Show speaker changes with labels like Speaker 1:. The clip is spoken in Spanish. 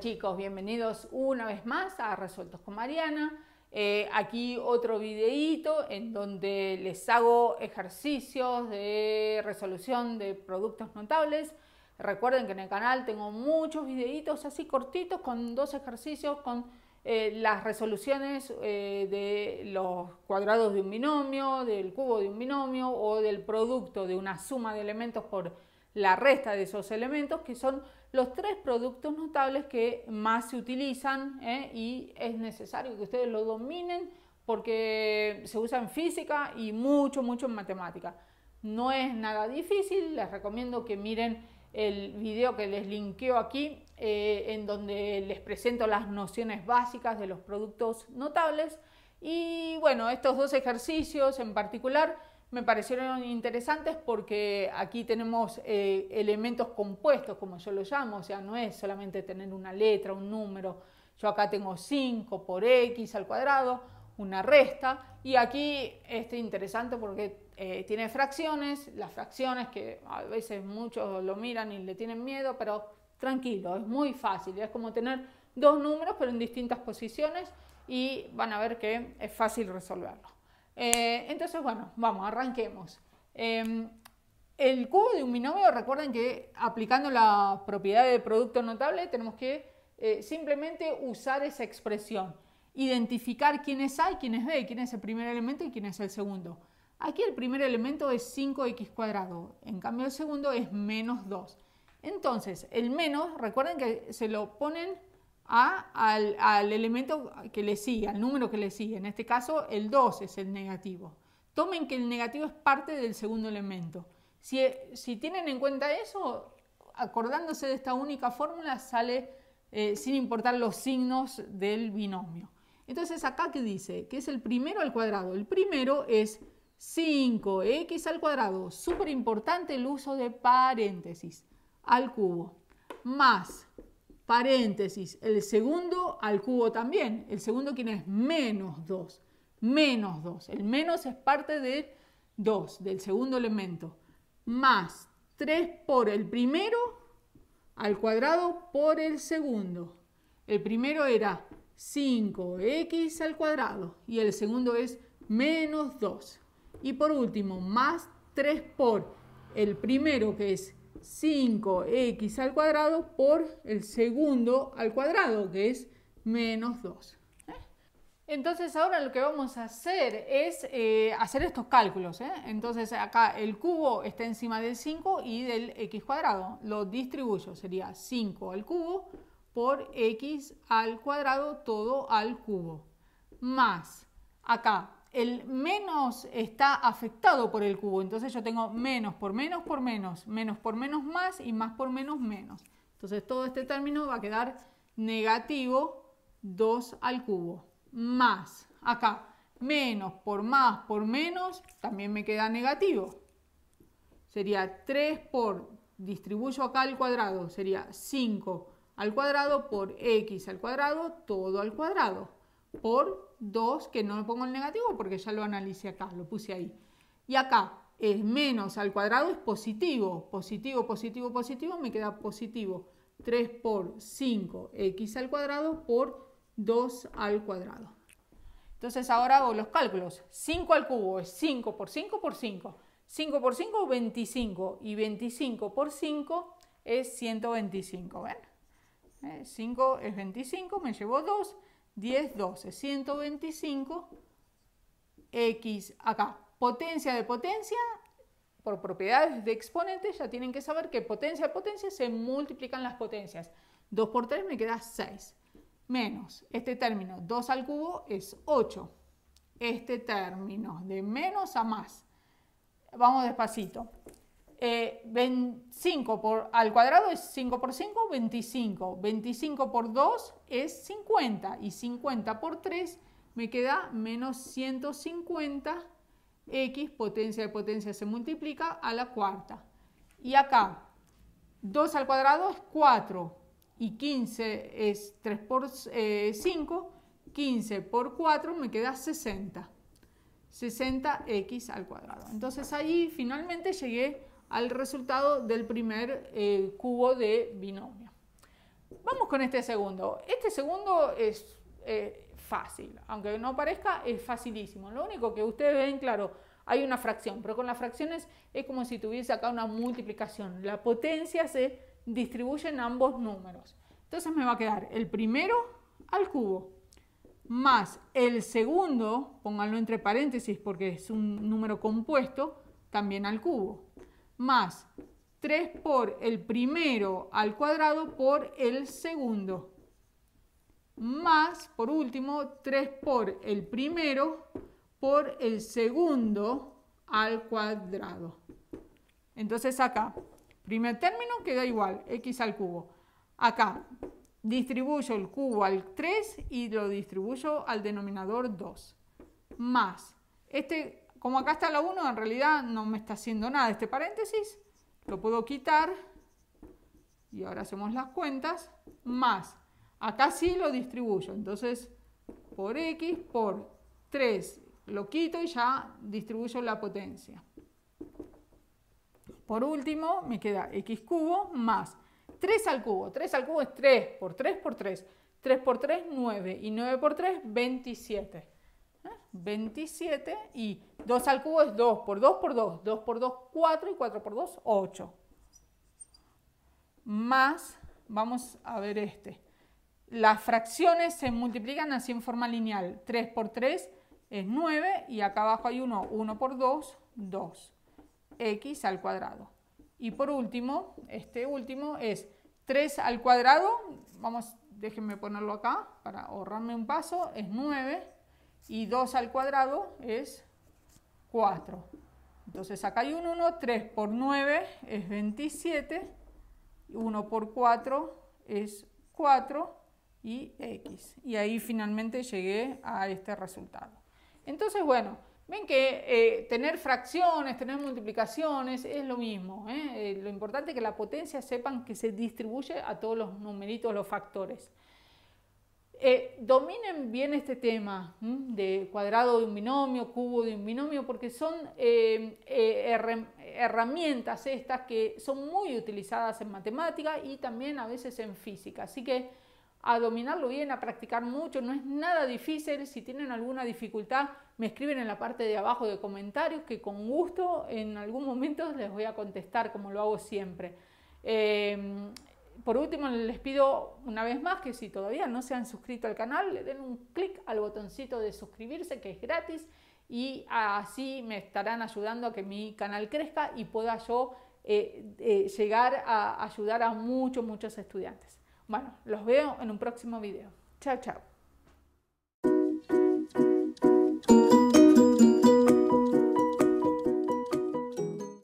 Speaker 1: Chicos, bienvenidos una vez más a Resueltos con Mariana. Eh, aquí otro videíto en donde les hago ejercicios de resolución de productos notables. Recuerden que en el canal tengo muchos videitos así cortitos con dos ejercicios con eh, las resoluciones eh, de los cuadrados de un binomio, del cubo de un binomio o del producto de una suma de elementos por la resta de esos elementos, que son los tres productos notables que más se utilizan ¿eh? y es necesario que ustedes lo dominen porque se usa en física y mucho, mucho en matemática. No es nada difícil, les recomiendo que miren el video que les linkeo aquí, eh, en donde les presento las nociones básicas de los productos notables. Y bueno, estos dos ejercicios en particular me parecieron interesantes porque aquí tenemos eh, elementos compuestos, como yo lo llamo, o sea, no es solamente tener una letra, un número. Yo acá tengo 5 por x al cuadrado, una resta, y aquí es interesante porque eh, tiene fracciones, las fracciones que a veces muchos lo miran y le tienen miedo, pero tranquilo, es muy fácil, es como tener dos números pero en distintas posiciones y van a ver que es fácil resolverlo. Eh, entonces, bueno, vamos, arranquemos. Em, el cubo de un binomio, recuerden que aplicando la propiedad de producto notable tenemos que eh, simplemente usar esa expresión, identificar quién es A y quién es B, quién es el primer elemento y quién es el segundo. Aquí el primer elemento es 5x cuadrado, en cambio el segundo es menos 2. Entonces, el menos, recuerden que se lo ponen al, elemento que le sigue, al número que le sigue. En este caso, el 2 es el negativo. Tomen que el negativo es parte del segundo elemento. Si, si tienen en cuenta eso, acordándose de esta única fórmula, sale eh, sin importar los signos del binomio. Entonces, acá que dice que es el primero al cuadrado. El primero es 5x al cuadrado. Súper importante el uso de paréntesis al cubo. Más paréntesis, el segundo al cubo también. El segundo, ¿quién es? Menos 2. Menos 2. El menos es parte de 2, del segundo elemento. Más 3 por el primero al cuadrado por el segundo. El primero era 5x al cuadrado y el segundo es menos 2. Y por último, más 3 por el primero que es 5x al cuadrado por el segundo al cuadrado, que es menos 2. ¿eh? Entonces ahora lo que vamos a hacer es eh, hacer estos cálculos. ¿eh? Entonces acá el cubo está encima del 5 y del x cuadrado. Lo distribuyo, sería 5 al cubo por x al cuadrado todo al cubo. Más acá el menos está afectado por el cubo. Entonces yo tengo menos por menos por menos, menos por menos más y más por menos menos. Entonces todo este término va a quedar negativo 2 al cubo. Más, acá, menos por más por menos, también me queda negativo. Sería 3 por, distribuyo acá al cuadrado, sería 5 al cuadrado por x al cuadrado, todo al cuadrado por 2, que no le pongo el negativo porque ya lo analicé acá, lo puse ahí. Y acá, el menos al cuadrado es positivo. Positivo, positivo, positivo, me queda positivo. 3 por 5, x al cuadrado por 2 al cuadrado. Entonces ahora hago los cálculos. 5 al cubo es 5 por 5 por 5. 5 por 5, 25. Y 25 por 5 es 125. ¿Ven? 5 eh, es 25, me llevo 2. 10, 12, 125, x acá. Potencia de potencia, por propiedades de exponentes, ya tienen que saber que potencia de potencia se multiplican las potencias. 2 por 3 me queda 6. Menos, este término 2 al cubo es 8. Este término de menos a más. Vamos despacito. 5 eh, por, al cuadrado es 5 por 5, 25. 25 por 2 es 50. Y 50 por 3 me queda menos 150. X, potencia de potencia se multiplica a la cuarta. Y acá, 2 al cuadrado es 4. Y 15 es 3 por 5. 15 eh, por 4 me queda 60. 60x al cuadrado. Entonces ahí finalmente llegué al resultado del primer eh, cubo de binomio. Vamos con este segundo. Este segundo es eh, fácil, aunque no parezca, es facilísimo. Lo único que ustedes ven, claro, hay una fracción, pero con las fracciones es como si tuviese acá una multiplicación. La potencia se distribuye en ambos números. Entonces me va a quedar el primero al cubo más el segundo, pónganlo entre paréntesis porque es un número compuesto, también al cubo, más 3 por el primero al cuadrado por el segundo, más, por último, 3 por el primero por el segundo al cuadrado. Entonces acá, primer término queda igual, x al cubo. Acá, distribuyo el cubo al 3 y lo distribuyo al denominador 2. Más, este, como acá está la 1, en realidad no me está haciendo nada este paréntesis, lo puedo quitar y ahora hacemos las cuentas, más, acá sí lo distribuyo, entonces por x por 3 lo quito y ya distribuyo la potencia. Por último, me queda x cubo más 3 al cubo. 3 al cubo es 3 por 3 por 3. 3 por 3, 9. Y 9 por 3, 27. 27 y 2 al cubo es 2 por 2 por 2. 2 por 2, 4 y 4 por 2, 8. Más, vamos a ver este. Las fracciones se multiplican así en forma lineal. 3 por 3 es 9 y acá abajo hay 1. 1 por 2, 2. X al cuadrado. Y por último, este último es 3 al cuadrado, vamos, déjenme ponerlo acá para ahorrarme un paso, es 9 y 2 al cuadrado es 4. Entonces acá hay un 1, 3 por 9 es 27, 1 por 4 es 4 y x. Y ahí finalmente llegué a este resultado. Entonces, bueno, Ven que eh, tener fracciones, tener multiplicaciones es lo mismo. ¿eh? Eh, lo importante es que la potencia sepan que se distribuye a todos los numeritos, los factores. Dominen bien este tema de cuadrado de un binomio, cubo de un binomio, porque son herramientas estas que son muy utilizadas en matemática y también a veces en física. Así que a dominarlo bien, a practicar mucho, no es nada difícil. Si tienen alguna dificultad, me escriben en la parte de abajo de comentarios que con gusto en algún momento les voy a contestar como lo hago siempre. Por último, les pido una vez más que si todavía no se han suscrito al canal, le den un clic al botoncito de suscribirse que es gratis y así me estarán ayudando a que mi canal crezca y pueda yo eh, eh, llegar a ayudar a muchos, muchos estudiantes. Bueno, los veo en un próximo video. Chao, chao.